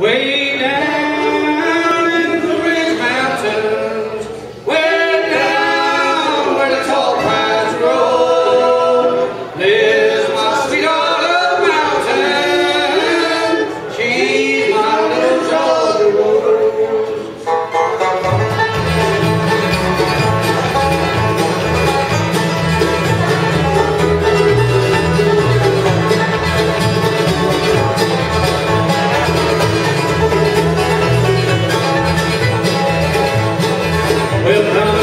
Wait Fernando. Né?